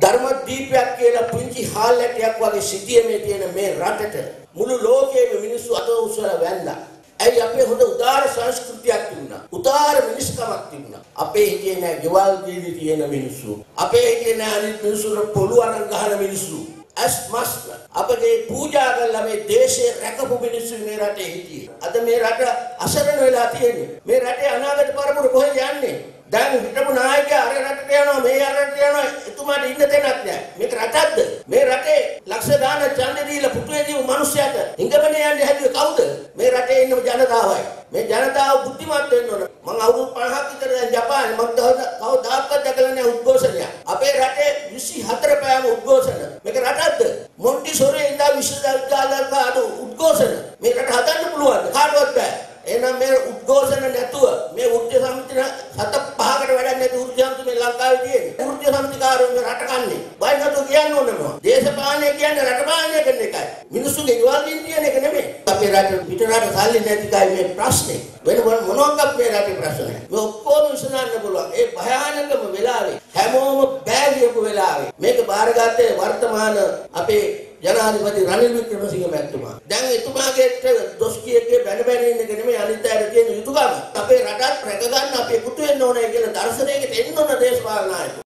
ධර්මදීපයක් කියලා පුංචි හාල් ඇටයක් වගේ සිටියමේ තියෙන මේ රටට මුළු ලෝකයේම මිනිස්සු අත උස්සලා වැන්දා. ඇයි අපේ හොඳ උදාර සංස්කෘතියක් තිබුණා. උදාර මිනිස්කමක් තිබුණා. අපේ හිතේ නෑ ගෙවල් දීලි තියෙන මිනිස්සු. අපේ හිතේ නෑ අනිත් මිනිස්සුන්ට පොළු අරන් ගහන මිනිස්සු. ඇස් මස් අපගේ පූජා කරලා මේ දේශේ රැකපු මිනිස්සු මේ රටේ හිටියේ. අද මේ රට අසරණ වෙලා තියෙන්නේ. මේ රටේ අනාගත පරපුර කොහෙද යන්නේ? දැන් හිටපු නායකයා අර රටට යනවා ඉන්න දෙයක් නැහැ. මේක රටක්ද? මේ රටේ ලක්ෂ ගාන ඡන්දෙ දීලා පුටුවේ දීපු මිනිස්සයාට හිඟමනේ යන්නේ හැදුවේ කවුද? මේ රටේ ඉන්න ජනතාවයි. මේ ජනතාව බුද්ධිමත් වෙන්න ඕන. මම අවුරුදු 50ක් විතර දැන් ජපානයේ මම කවදාකවත් දැකලා නැහැ උද්ඝෝෂණයක්. අපේ රටේ 24 පෑම උද්ඝෝෂණ. මේක රටක්ද? මොන්ටිසෝරියේ ඉඳලා විශ්වවිද්‍යාලවල අද උද්ඝෝෂණ. මේ රට හදන්න පුළුවන්ද? කාටවත් බෑ. එහෙනම් මේ උද්ඝෝෂණ නැතුව මේ වෘත්ති සමිතින සත පහකට වැඩක් නැති වෘත්ති සමිති මේ ලංකාවේ තියෙන්නේ. වෘත්ති සමිතිකාරයෝ මේ රට කන්නේ. බයි නතු කියන්න ඕනේ මොකද? දේශපාලනය කියන්නේ රට පාලනය කරන එකයි. මිනිස්සුගේ ගෙවල් දින් තියෙන එක නෙමෙයි. අපේ රට පිටරට සල්ලි නැති කයි මේ ප්‍රශ්නේ. වෙන මොනවාක්වත් මේ රටේ ප්‍රශ්න නැහැ. මේ ඔක්කොම විසඳන්න පුළුවන්. ඒ භයානකම වෙලාවේ හැමෝම බෑ කියපු වෙලාවේ මේක බාරගත්තේ වර්තමාන අපේ ජනාධිපති රනිල් වික්‍රමසිංහ මැතිතුමා. දැන් එතුමාගේ දොස් කියකේ බැන බැන ඉන්න එක නෙමෙයි අනිත් අයට තියෙන යුතුයකම. අපේ රටත් රැක ගන්න අපේ පුතු වෙන්න ඕනේ කියන දර්ශනයකට එන්න ඕන දේශපාලන නායකයෝ.